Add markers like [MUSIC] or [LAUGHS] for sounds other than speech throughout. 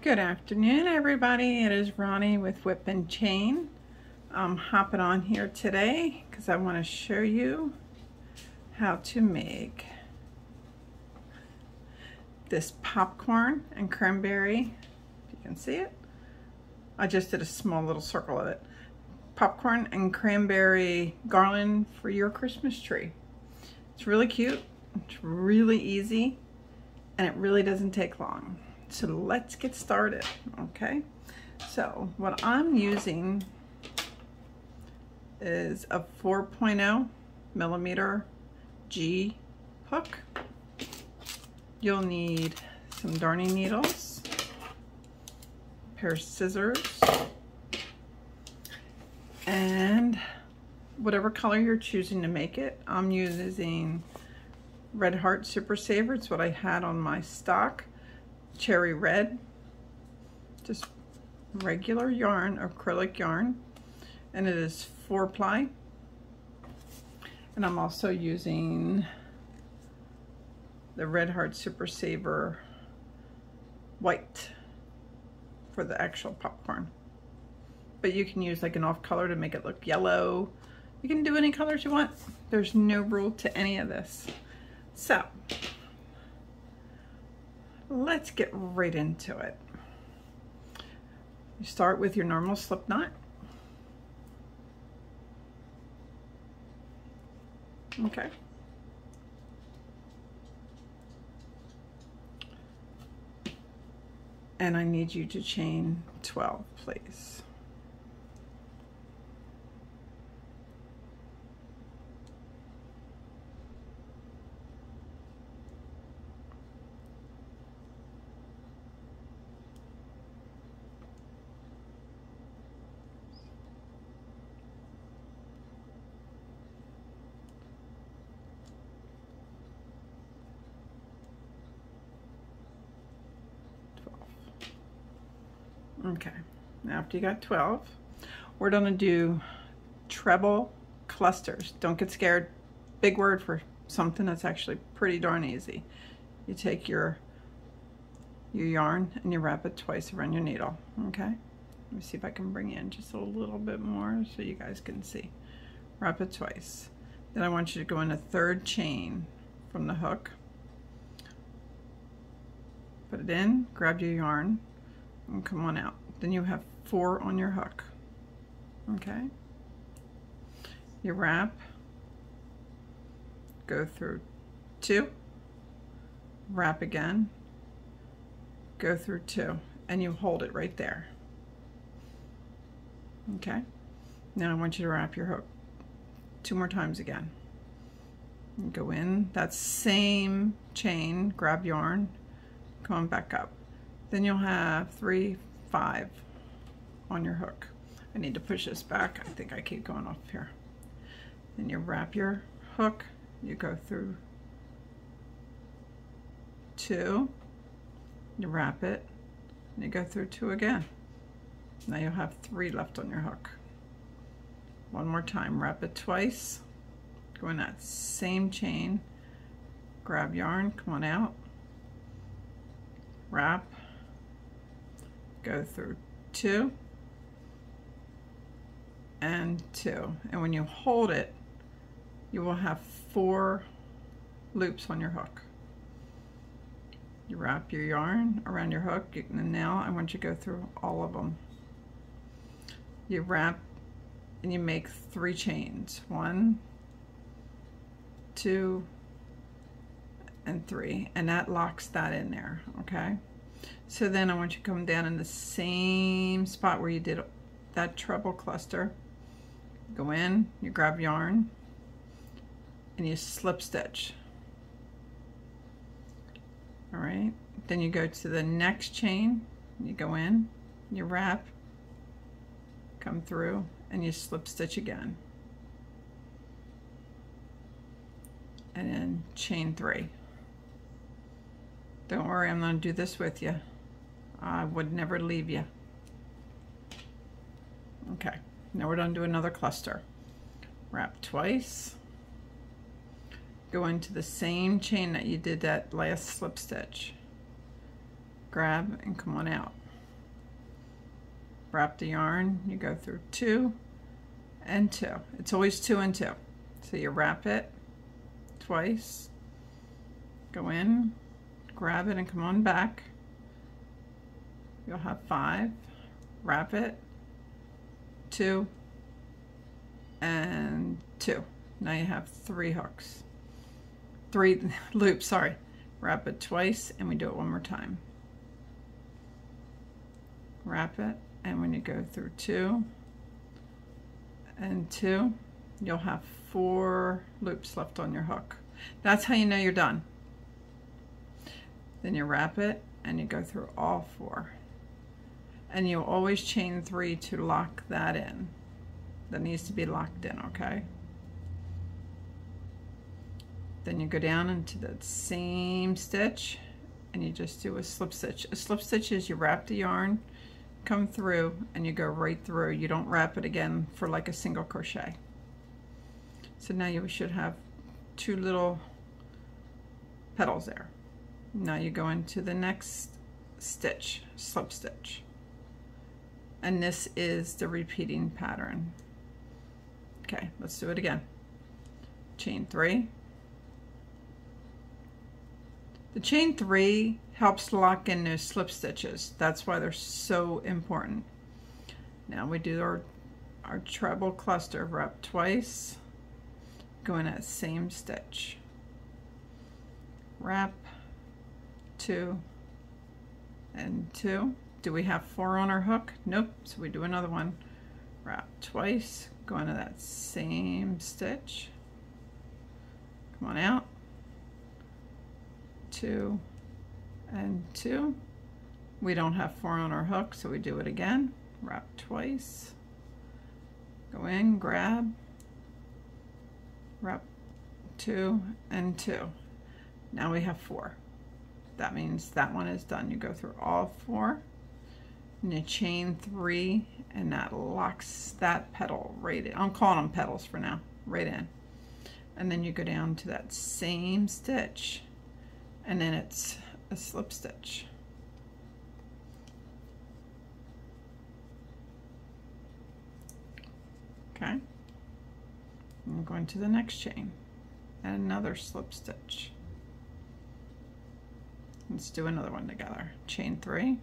Good afternoon, everybody. It is Ronnie with WIP and Chain. I'm hopping on here today because I want to show you how to make this popcorn and cranberry. If you can see it. I just did a small little circle of it. Popcorn and cranberry garland for your Christmas tree. It's really cute. It's really easy and it really doesn't take long. So let's get started, okay? So what I'm using is a 4.0 millimeter G hook. You'll need some darning needles, pair of scissors, and whatever color you're choosing to make it. I'm using Red Heart Super Saver. It's what I had on my stock. Cherry Red. Just regular yarn, acrylic yarn. And it is four ply. And I'm also using the Red Heart Super Saver white for the actual popcorn. But you can use like an off color to make it look yellow. You can do any colors you want. There's no rule to any of this. So, let's get right into it. You start with your normal slip knot. Okay. And I need you to chain 12, please. Okay, now after you got 12, we're gonna do treble clusters. Don't get scared. Big word for something that's actually pretty darn easy. You take your your yarn and you wrap it twice around your needle, okay? Let me see if I can bring in just a little bit more so you guys can see. Wrap it twice. Then I want you to go in a third chain from the hook. Put it in, grab your yarn, and come on out. Then you have four on your hook. Okay? You wrap, go through two, wrap again, go through two, and you hold it right there. Okay? Now I want you to wrap your hook two more times again. go in that same chain, grab yarn, come back up. Then you'll have three, five on your hook. I need to push this back. I think I keep going off here. Then you wrap your hook, you go through two, you wrap it, and you go through two again. Now you'll have three left on your hook. One more time, wrap it twice, go in that same chain, grab yarn, come on out, wrap, go through two and two. And when you hold it, you will have four loops on your hook. You wrap your yarn around your hook, and now I want you to go through all of them. You wrap and you make three chains. One, two, and three. And that locks that in there, okay? So then I want you to come down in the same spot where you did that treble cluster. Go in, you grab yarn, and you slip stitch. All right, then you go to the next chain, you go in, you wrap, come through, and you slip stitch again. And then chain three. Don't worry, I'm going to do this with you. I would never leave you. Okay, now we're going to do another cluster. Wrap twice. Go into the same chain that you did that last slip stitch. Grab and come on out. wrap the yarn, you go through two and two. It's always two and two. So you wrap it twice, go in, grab it and come on back. You'll have five, wrap it, two, and two. Now you have three hooks, three [LAUGHS] loops, sorry. Wrap it twice and we do it one more time. Wrap it and when you go through two and two, you'll have four loops left on your hook. That's how you know you're done. Then you wrap it and you go through all four. And you always chain three to lock that in. That needs to be locked in, okay? Then you go down into that same stitch and you just do a slip stitch. A slip stitch is you wrap the yarn, come through, and you go right through. You don't wrap it again for like a single crochet. So now you should have two little petals there. Now you go into the next stitch, slip stitch. And this is the repeating pattern. Okay, let's do it again. Chain three. The chain three helps lock in those slip stitches. That's why they're so important. Now we do our, our treble cluster wrap twice, go in that same stitch. Wrap, two, and two. Do we have four on our hook? Nope, so we do another one. Wrap twice, go into that same stitch. Come on out. Two and two. We don't have four on our hook, so we do it again. Wrap twice. Go in, grab, wrap two and two. Now we have four. That means that one is done. You go through all four and you chain three and that locks that petal right in. I'm calling them petals for now, right in. And then you go down to that same stitch and then it's a slip stitch. Okay. I'm going to the next chain and another slip stitch. Let's do another one together. Chain three.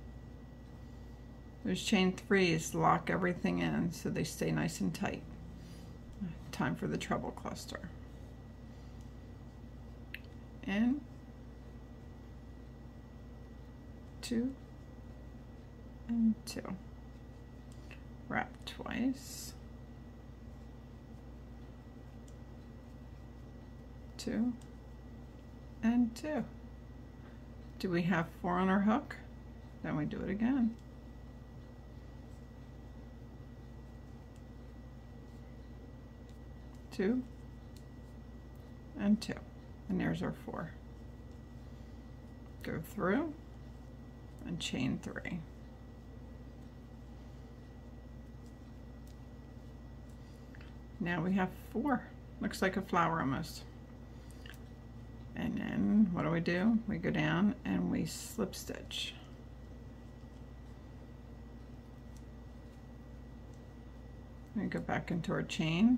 Those chain threes lock everything in so they stay nice and tight. Time for the treble cluster. In, two, and two. Wrap twice. Two, and two. Do we have four on our hook? Then we do it again. Two, and two. And there's our four. Go through and chain three. Now we have four. Looks like a flower almost. And then what do we do? We go down and we slip stitch. We go back into our chain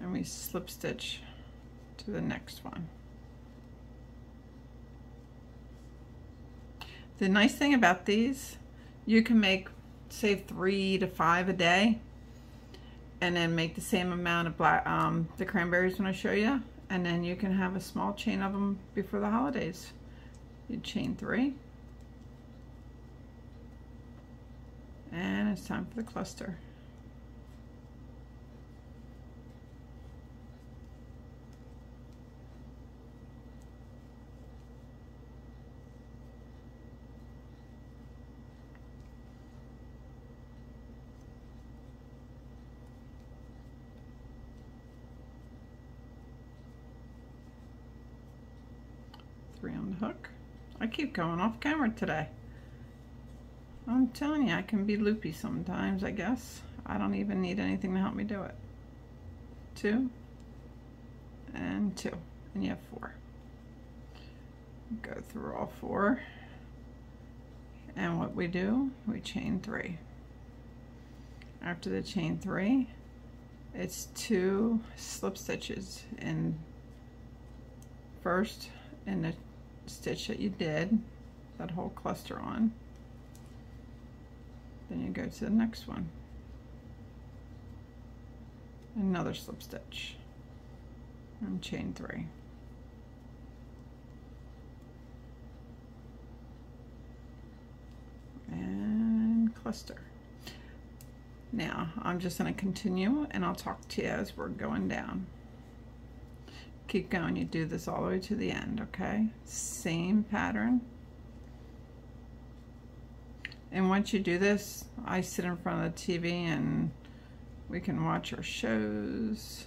and we slip stitch to the next one. The nice thing about these, you can make, say, three to five a day, and then make the same amount of black, um, the cranberries when I show you, and then you can have a small chain of them before the holidays. You chain three, and it's time for the cluster. Hook. I keep going off camera today. I'm telling you, I can be loopy sometimes, I guess. I don't even need anything to help me do it. Two, and two, and you have four. Go through all four, And what we do, we chain three. After the chain three, it's two slip stitches in first in the stitch that you did, that whole cluster on. Then you go to the next one. Another slip stitch and chain three. And cluster. Now I'm just going to continue and I'll talk to you as we're going down. Keep going, you do this all the way to the end, okay? Same pattern. And once you do this, I sit in front of the TV and we can watch our shows,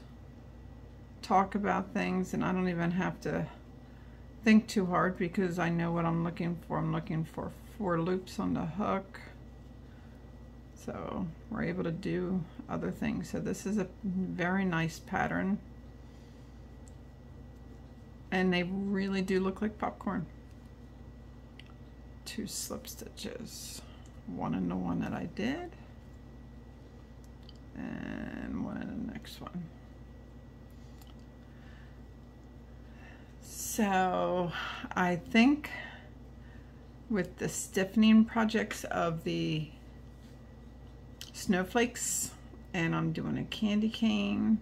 talk about things, and I don't even have to think too hard because I know what I'm looking for. I'm looking for four loops on the hook. So we're able to do other things. So this is a very nice pattern. And they really do look like popcorn. Two slip stitches. One in the one that I did. And one in the next one. So I think with the stiffening projects of the snowflakes and I'm doing a candy cane.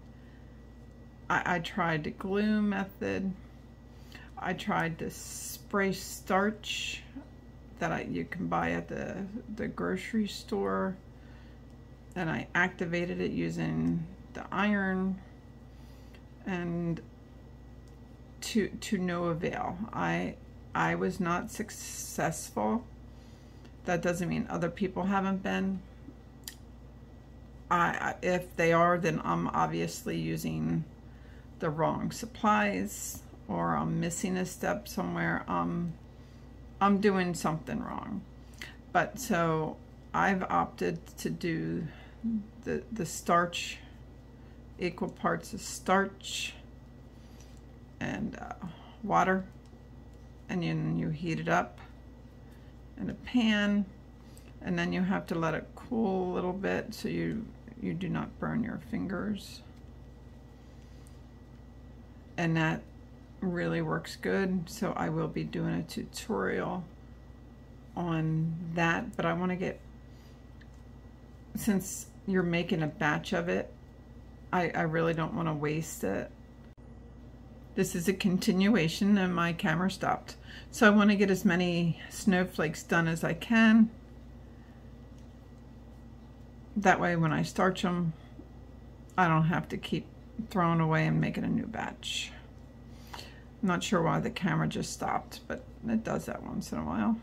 I, I tried the glue method. I tried the spray starch that I, you can buy at the, the grocery store and I activated it using the iron and to to no avail. I I was not successful. That doesn't mean other people haven't been. I, if they are, then I'm obviously using the wrong supplies or I'm missing a step somewhere. Um, I'm doing something wrong. But so I've opted to do the, the starch, equal parts of starch and uh, water. And then you heat it up in a pan and then you have to let it cool a little bit so you you do not burn your fingers. And that really works good. So I will be doing a tutorial on that, but I want to get, since you're making a batch of it, I, I really don't want to waste it. This is a continuation and my camera stopped. So I want to get as many snowflakes done as I can. That way when I starch them, I don't have to keep throwing away and making a new batch. Not sure why the camera just stopped, but it does that once in a while.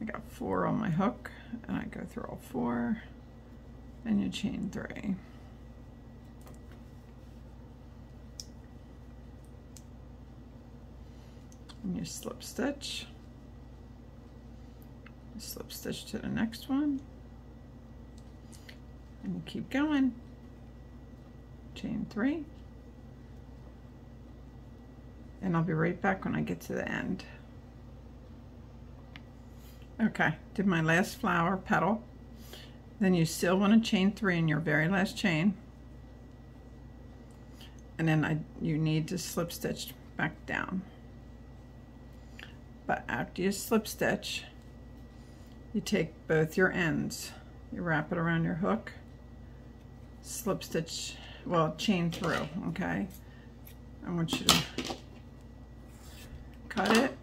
I got four on my hook, and I go through all four, and you chain three. And you slip stitch. Slip stitch to the next one. And you keep going. Chain three and I'll be right back when I get to the end. Okay did my last flower petal. Then you still want to chain three in your very last chain. And then I you need to slip stitch back down. But after you slip stitch you take both your ends, you wrap it around your hook, slip stitch, well, chain through, okay? I want you to cut it.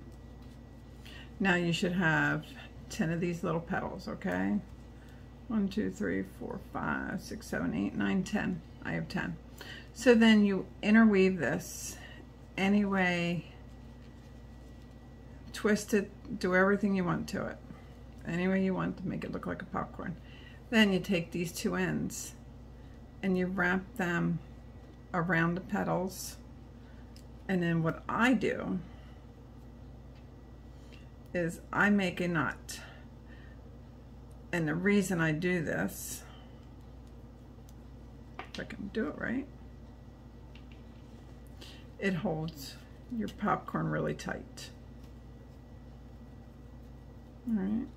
Now you should have 10 of these little petals, okay? One, two, three, four, five, six, seven, eight, nine, ten. I have 10. So then you interweave this anyway, twist it, do everything you want to it any way you want to make it look like a popcorn. Then you take these two ends and you wrap them around the petals. And then what I do is I make a knot. And the reason I do this, if I can do it right, it holds your popcorn really tight. All right.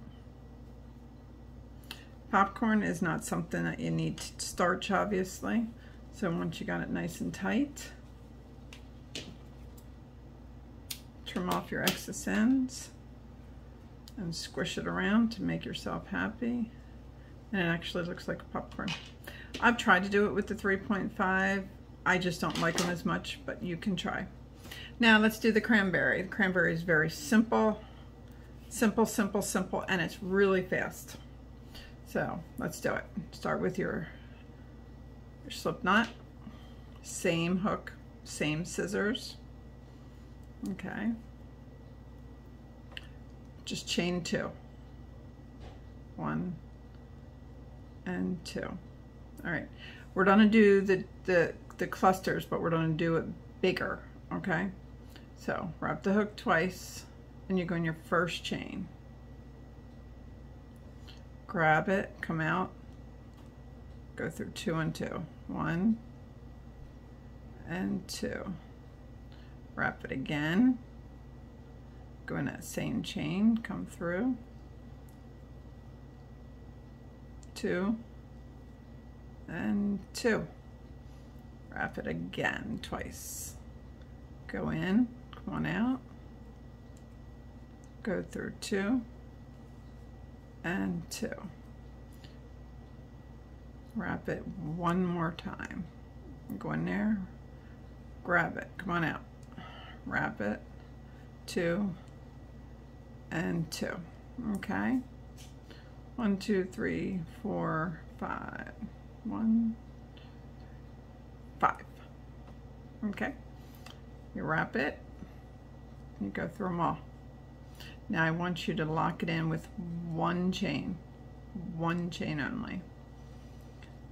Popcorn is not something that you need to starch, obviously. So once you got it nice and tight, trim off your excess ends and squish it around to make yourself happy. And it actually looks like a popcorn. I've tried to do it with the 3.5. I just don't like them as much, but you can try. Now let's do the cranberry. The cranberry is very simple, simple, simple, simple, and it's really fast. So let's do it. Start with your, your slip knot, same hook, same scissors. Okay. Just chain two. One and two. All right. We're gonna do the, the, the clusters, but we're gonna do it bigger, okay? So wrap the hook twice and you go in your first chain. Grab it, come out, go through two and two. One and two. Wrap it again. Go in that same chain, come through. Two and two. Wrap it again twice. Go in, one out, go through two and two. Wrap it one more time. Go in there, grab it, come on out. Wrap it, two and two, okay? One, two, three, four, five. One, five, okay? You wrap it, you go through them all. Now I want you to lock it in with one chain, one chain only.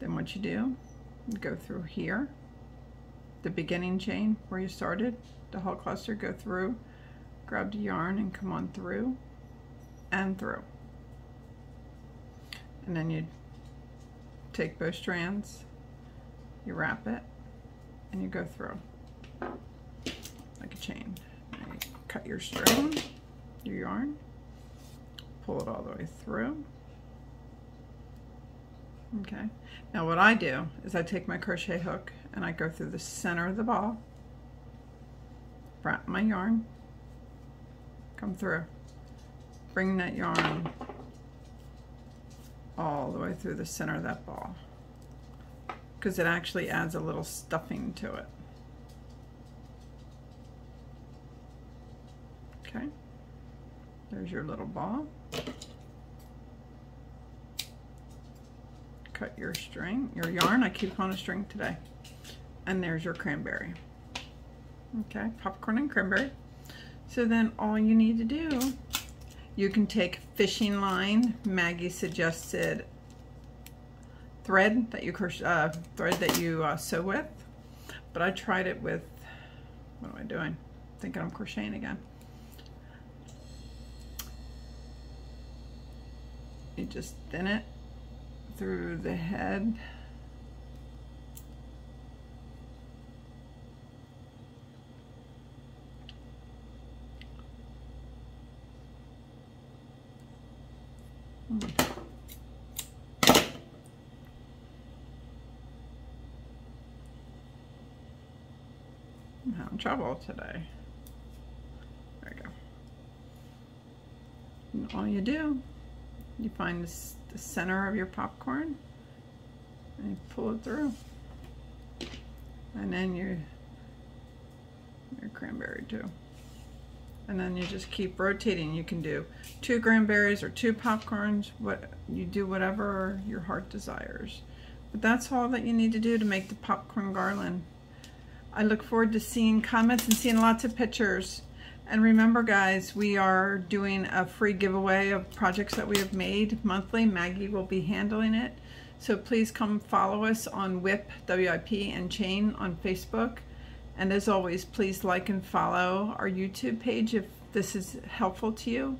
Then what you do, you go through here, the beginning chain where you started, the whole cluster, go through, grab the yarn and come on through and through. And then you take both strands, you wrap it, and you go through like a chain. You cut your string, your yarn, pull it all the way through. Okay, now what I do is I take my crochet hook and I go through the center of the ball, wrap my yarn, come through, bring that yarn all the way through the center of that ball because it actually adds a little stuffing to it. Okay, there's your little ball. Cut your string, your yarn. I keep on a string today. And there's your cranberry. Okay, popcorn and cranberry. So then all you need to do, you can take fishing line. Maggie suggested thread that you uh, thread that you uh, sew with, but I tried it with. What am I doing? Thinking I'm crocheting again. You just thin it through the head. I'm having trouble today. There we go. And all you do you find this, the center of your popcorn and you pull it through. And then your, your cranberry too. And then you just keep rotating. You can do two cranberries or two popcorns. What You do whatever your heart desires. But that's all that you need to do to make the popcorn garland. I look forward to seeing comments and seeing lots of pictures. And remember guys, we are doing a free giveaway of projects that we have made monthly. Maggie will be handling it. So please come follow us on WIP, WIP, and Chain on Facebook. And as always, please like and follow our YouTube page if this is helpful to you.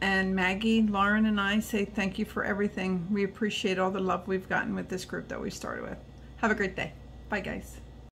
And Maggie, Lauren, and I say thank you for everything. We appreciate all the love we've gotten with this group that we started with. Have a great day. Bye, guys.